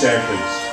stand, please.